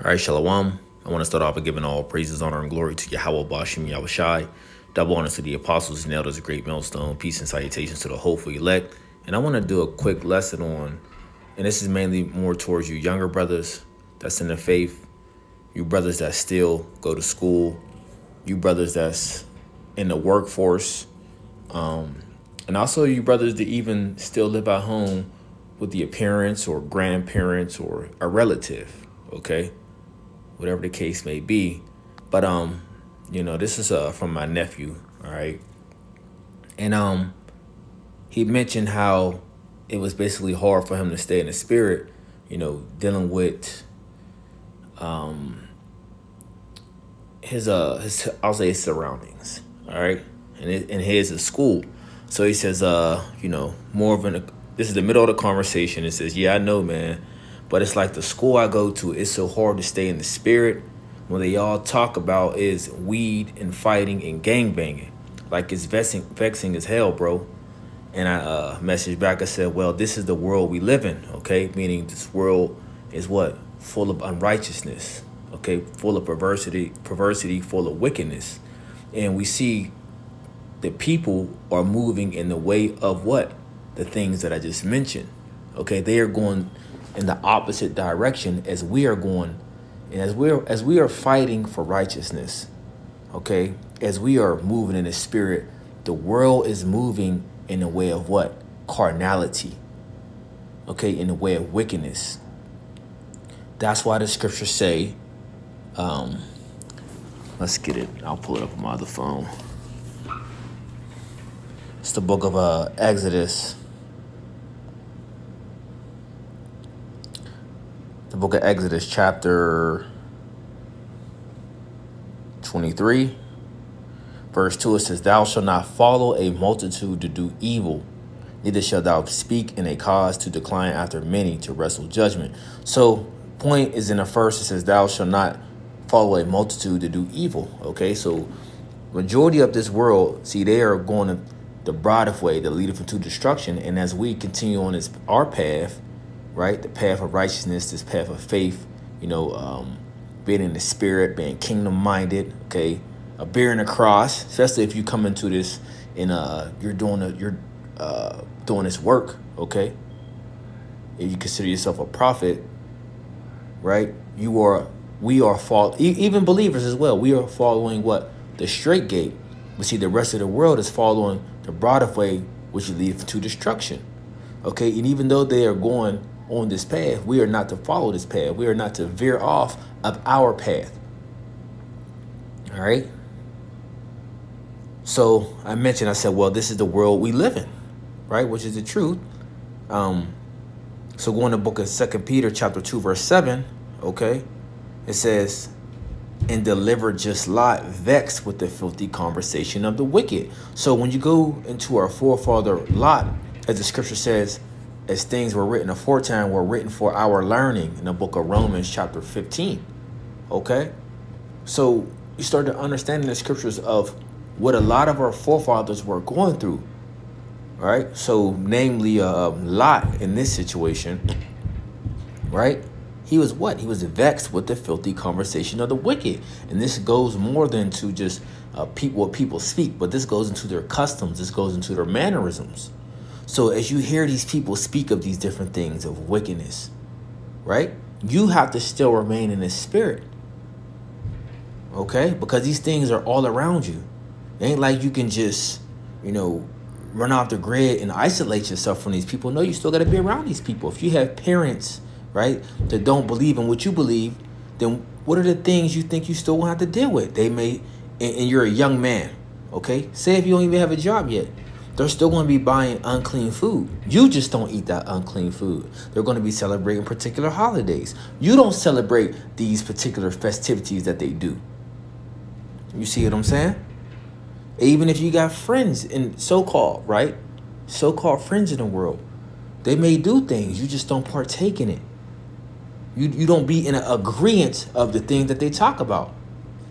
All right, Shalom. I want to start off by giving all praises, honor, and glory to Yahweh Bashim Yahushai. Double honors to the apostles nailed as a great millstone. Peace and salutations to the hopeful elect. And I want to do a quick lesson on, and this is mainly more towards you younger brothers that's in the faith, you brothers that still go to school, you brothers that's in the workforce, um, and also you brothers that even still live at home with the parents or grandparents or a relative, okay? Whatever the case may be. But um, you know, this is uh from my nephew, all right. And um, he mentioned how it was basically hard for him to stay in the spirit, you know, dealing with um his uh his I'll say his surroundings, all right, and it, and his is school. So he says, uh, you know, more of an this is the middle of the conversation. It says, yeah, I know, man but it's like the school I go to, it's so hard to stay in the spirit when they all talk about is weed and fighting and gang banging. Like it's vexing, vexing as hell, bro. And I uh, messaged back, I said, well, this is the world we live in, okay? Meaning this world is what? Full of unrighteousness, okay? Full of perversity, perversity, full of wickedness. And we see the people are moving in the way of what? The things that I just mentioned, okay? They are going in the opposite direction as we are going and as we're as we are fighting for righteousness okay? As we are moving in the spirit the world is moving in the way of what? Carnality okay? In the way of wickedness. That's why the scriptures say um let's get it. I'll pull it up on my other phone. It's the book of uh exodus the book of Exodus, chapter 23, verse 2, it says, Thou shalt not follow a multitude to do evil, neither shalt thou speak in a cause to decline after many to wrestle judgment. So, point is in the first, it says, Thou shalt not follow a multitude to do evil. Okay, so majority of this world, see, they are going to the broadest way that leadeth into destruction. And as we continue on this our path, right? The path of righteousness, this path of faith, you know, um, being in the spirit, being kingdom minded, okay? Uh, bearing a cross, especially if you come into this and uh, you're doing a, you're uh, doing this work, okay? If you consider yourself a prophet, right? You are, we are fall, even believers as well. We are following what the straight gate. We see the rest of the world is following the broader way, which leads to destruction. Okay, and even though they are going on this path. We are not to follow this path. We are not to veer off of our path. All right. So I mentioned, I said, well, this is the world we live in, right? Which is the truth. Um, so going to book of Second Peter chapter 2, verse 7, okay, it says, and deliver just Lot vexed with the filthy conversation of the wicked. So when you go into our forefather Lot, as the scripture says, as things were written aforetime were written for our learning in the book of Romans chapter 15. Okay? So you start to understand the scriptures of what a lot of our forefathers were going through. Right? So namely uh, Lot in this situation, right? He was what? He was vexed with the filthy conversation of the wicked. And this goes more than to just uh, people what people speak, but this goes into their customs. This goes into their mannerisms. So as you hear these people speak of these different things of wickedness, right? You have to still remain in the spirit. Okay? Because these things are all around you. It ain't like you can just, you know, run off the grid and isolate yourself from these people. No, you still got to be around these people. If you have parents, right, that don't believe in what you believe, then what are the things you think you still have to deal with? They may, and, and you're a young man, okay? Say if you don't even have a job yet they're still going to be buying unclean food. You just don't eat that unclean food. They're going to be celebrating particular holidays. You don't celebrate these particular festivities that they do. You see what I'm saying? Even if you got friends in so-called, right? So-called friends in the world. They may do things. You just don't partake in it. You, you don't be in agreement of the things that they talk about.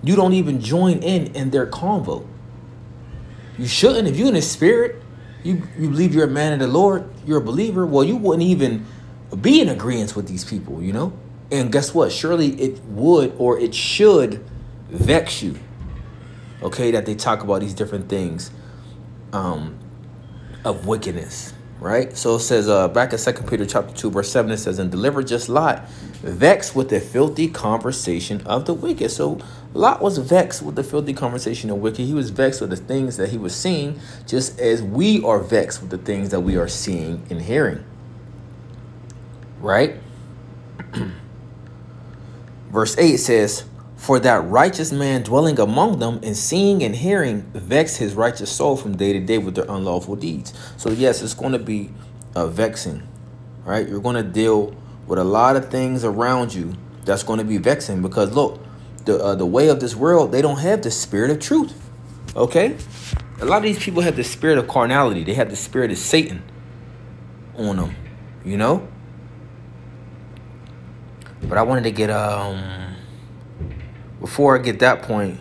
You don't even join in in their convo. You shouldn't. If you're in the spirit, you, you believe you're a man of the Lord, you're a believer, well, you wouldn't even be in agreement with these people, you know? And guess what? Surely it would or it should vex you. Okay, that they talk about these different things um, of wickedness, right? So it says uh, back in Second Peter chapter 2, verse 7, it says, And deliver just Lot, vexed with the filthy conversation of the wicked. So Lot was vexed with the filthy conversation of wicked. He was vexed with the things that he was seeing, just as we are vexed with the things that we are seeing and hearing. Right? Verse 8 says, For that righteous man dwelling among them and seeing and hearing vex his righteous soul from day to day with their unlawful deeds. So, yes, it's going to be uh, vexing, right? You're going to deal with a lot of things around you that's going to be vexing because, look, the, uh, the way of this world, they don't have the spirit of truth, okay? A lot of these people have the spirit of carnality. They have the spirit of Satan on them, you know? But I wanted to get um before I get that point,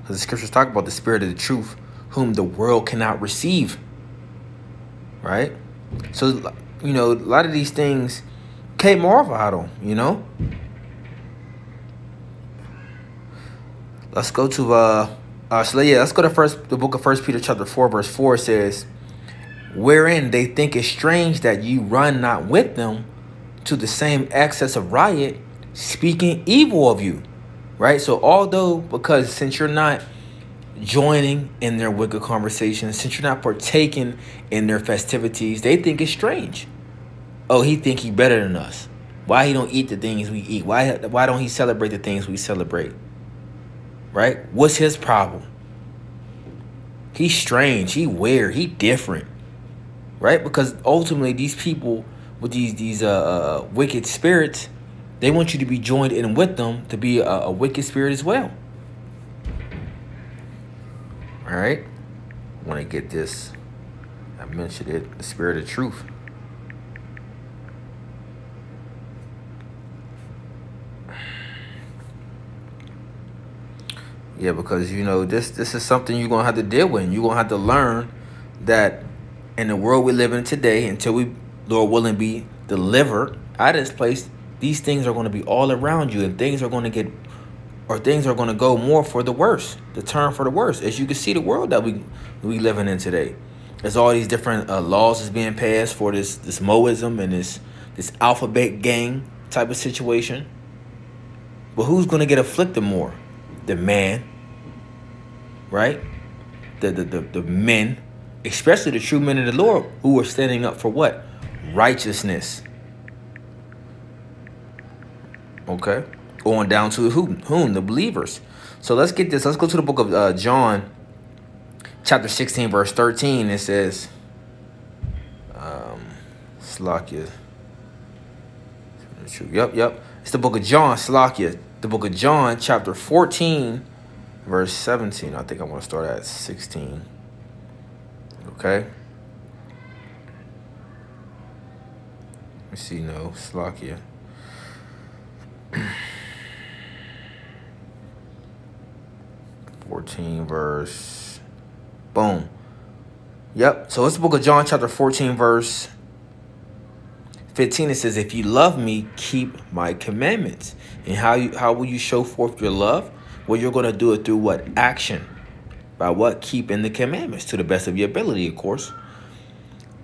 because the scriptures talk about the spirit of the truth, whom the world cannot receive. Right? So you know, a lot of these things came more idol, you know? Let's go to uh uh so yeah, let's go to first the book of First Peter chapter 4, verse 4 says wherein they think it strange that you run not with them to the same excess of riot, speaking evil of you. Right? So, although, because since you're not joining in their wicked conversations, since you're not partaking in their festivities, they think it's strange. Oh, he think he better than us. Why he don't eat the things we eat? Why why don't he celebrate the things we celebrate? Right? What's his problem? He's strange. He weird. He different right? Because ultimately, these people with these these uh, uh, wicked spirits, they want you to be joined in with them to be a, a wicked spirit as well. All right, I want to get this. I mentioned it, the spirit of truth. Yeah, because you know this this is something you're gonna have to deal with. You're gonna have to learn that in the world we live in today, until we, Lord willing, be delivered out of this place, these things are going to be all around you, and things are going to get, or things are going to go more for the worse, the turn for the worse. As you can see, the world that we we living in today, there's all these different uh, laws is being passed for this this Moism and this this alphabet gang type of situation. But who's going to get afflicted more? The man, right? The the the, the men especially the true men of the Lord who are standing up for what? Righteousness. Okay? Going down to whom? Whom? The believers. So let's get this. Let's go to the book of uh, John, chapter 16, verse 13. It says, um, Slakia. Yep, yep. It's the book of John, Slakia. The book of John, chapter 14, verse 17. I think I want to start at 16. Okay. Let me see, no, Slovakia. Fourteen verse. Boom. Yep. So it's the book of John, chapter 14, verse 15. It says, If you love me, keep my commandments. And how you how will you show forth your love? Well, you're gonna do it through what? Action. By what? Keeping the commandments to the best of your ability, of course.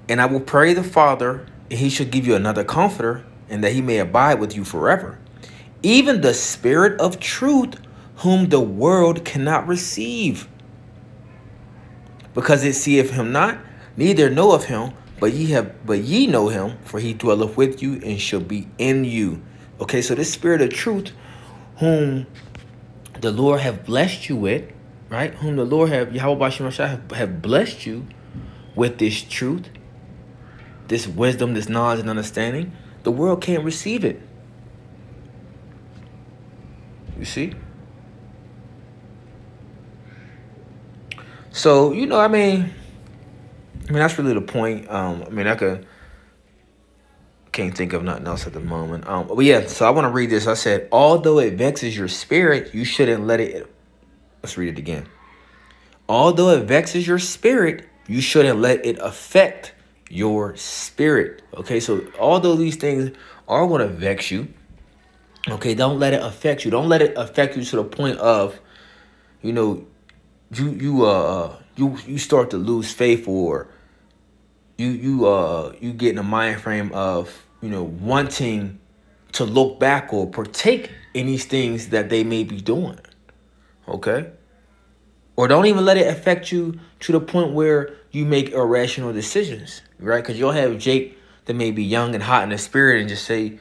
And I will pray the Father, he shall give you another comforter, and that he may abide with you forever. Even the Spirit of truth, whom the world cannot receive. Because it seeth him not, neither know of him, but ye have but ye know him, for he dwelleth with you and shall be in you. Okay, so this spirit of truth, whom the Lord have blessed you with, right? Whom the Lord have, Yahweh have, have blessed you with this truth, this wisdom, this knowledge and understanding. The world can't receive it. You see? So, you know, I mean, I mean, that's really the point. Um, I mean, I could can't think of nothing else at the moment. Um, but yeah, so I want to read this. I said, although it vexes your spirit, you shouldn't let it Let's read it again. Although it vexes your spirit, you shouldn't let it affect your spirit. Okay, so although these things are going to vex you, okay, don't let it affect you. Don't let it affect you to the point of, you know, you you uh you you start to lose faith or you you uh you get in a mind frame of you know wanting to look back or partake in these things that they may be doing. Okay? Or don't even let it affect you to the point where you make irrational decisions, right? Because you'll have Jake that may be young and hot in the spirit and just say,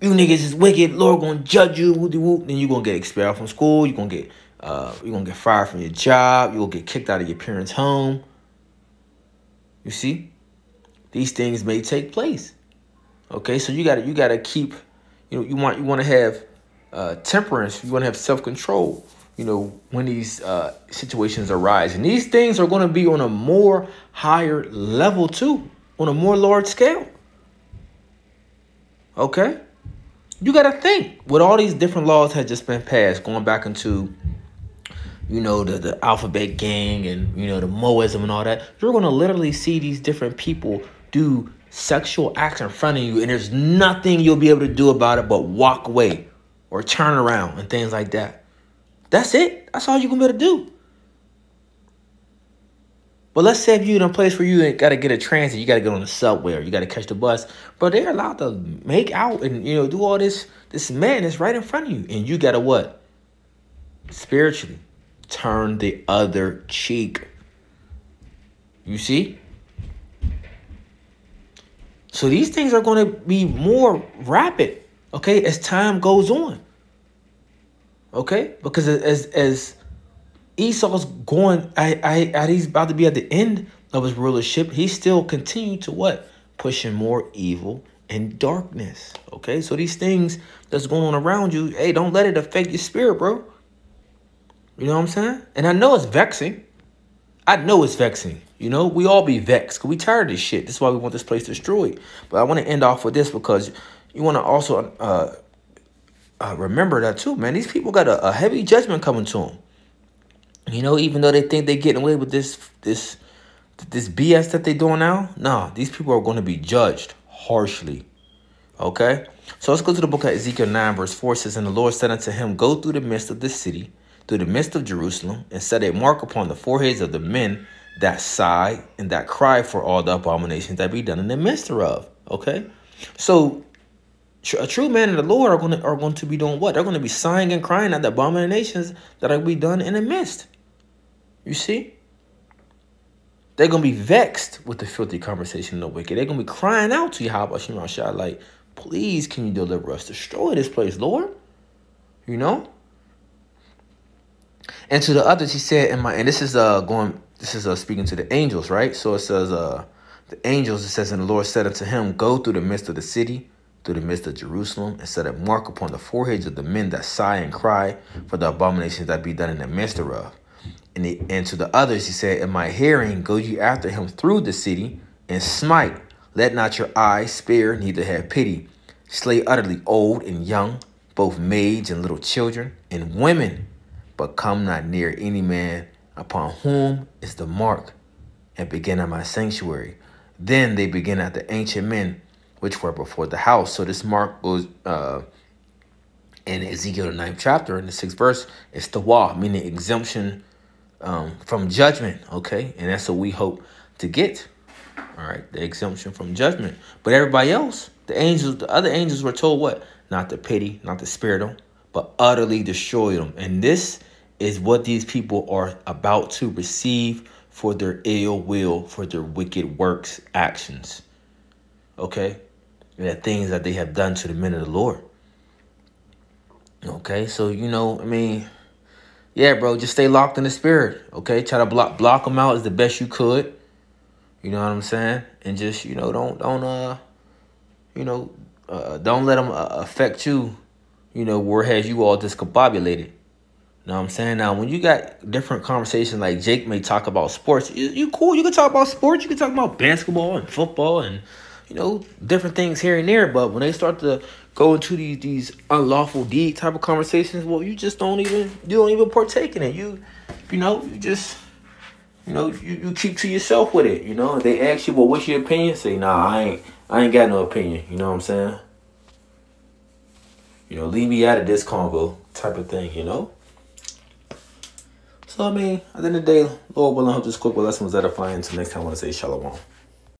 you niggas is wicked, Lord gonna judge you, whoop whoop. Then you're gonna get expelled from school, you're gonna get uh, you're gonna get fired from your job, you'll get kicked out of your parents' home. You see? These things may take place. Okay, so you gotta you gotta keep you know, you want you want to have uh, temperance. You want to have self control. You know, when these uh, situations arise, and these things are going to be on a more higher level too, on a more large scale. Okay, you got to think with all these different laws had just been passed, going back into you know the the alphabet gang and you know the Moism and all that. You're going to literally see these different people do sexual acts in front of you and there's nothing you'll be able to do about it but walk away or turn around and things like that. That's it. That's all you're gonna be able to do. But let's say if you're in a place where you gotta get a transit, you gotta get on the subway or you gotta catch the bus, but they're allowed to make out and you know do all this this madness right in front of you, and you gotta what? Spiritually, turn the other cheek. You see? So these things are going to be more rapid, okay, as time goes on. Okay? Because as as Esau's going, I, I, he's about to be at the end of his rulership, he still continued to what? Pushing more evil and darkness. Okay? So these things that's going on around you, hey, don't let it affect your spirit, bro. You know what I'm saying? And I know it's vexing. I know it's vexing. You know, we all be vexed because we tired of this shit. This is why we want this place destroyed. But I want to end off with this because you want to also uh, uh, remember that too, man. These people got a, a, heavy judgment coming to them. You know, even though they think they're getting away with this this this BS that they're doing now, no, these people are going to be judged harshly. Okay? So let's go to the book of Ezekiel 9, verse 4 says, And the Lord said unto him, Go through the midst of the city, through the midst of Jerusalem, and set a mark upon the foreheads of the men that sigh and that cry for all the abominations that be done in the midst thereof. Okay, so a true man and the Lord are going to are going to be doing what? They're going to be sighing and crying at the abominations that are be done in the midst. You see, they're going to be vexed with the filthy conversation of the wicked. They're going to be crying out to you, how about Shemashah, like, please, can you deliver us? Destroy this place, Lord. You know. And to the others, he said, "In my," and this is uh going this is uh, speaking to the angels, right? So it says, uh, the angels, it says, and the Lord said unto him, Go through the midst of the city, through the midst of Jerusalem, and set a mark upon the foreheads of the men that sigh and cry for the abominations that be done in the midst thereof. And, the, and to the others he said, In my hearing, go ye after him through the city, and smite. Let not your eye spare, neither have pity. Slay utterly old and young, both maids and little children, and women, but come not near any man upon whom is the mark, and begin at my sanctuary. Then they begin at the ancient men which were before the house. So this mark goes uh, in Ezekiel the ninth chapter in the sixth verse. It's the wall, meaning exemption um, from judgment. Okay, and that's what we hope to get. All right, the exemption from judgment. But everybody else, the angels, the other angels were told what? Not to pity, not to spare them, but utterly destroy them. And this is what these people are about to receive for their ill will, for their wicked works, actions. Okay? And the things that they have done to the men of the Lord. Okay, so you know, I mean, yeah, bro, just stay locked in the spirit. Okay, try to block block them out as the best you could. You know what I'm saying? And just you know, don't don't uh, you know, uh, don't let them uh, affect you. You know, where has you all discombobulated? You know what I'm saying? Now, when you got different conversations like Jake may talk about sports, you, you cool. You can talk about sports. You can talk about basketball and football and, you know, different things here and there. But when they start to go into these these unlawful deed type of conversations, well, you just don't even you don't even partake in it. You, you know, you just you know, you, you keep to yourself with it. You know, they ask you, well, what's your opinion? Say, nah, I ain't, I ain't got no opinion. You know what I'm saying? You know, leave me out of this convo type of thing. You know. So I mean, at the end of the day, Lord willing, I hope this quick lesson was edifying. Until next time, I want to say shalom.